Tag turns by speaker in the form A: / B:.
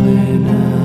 A: Holy now.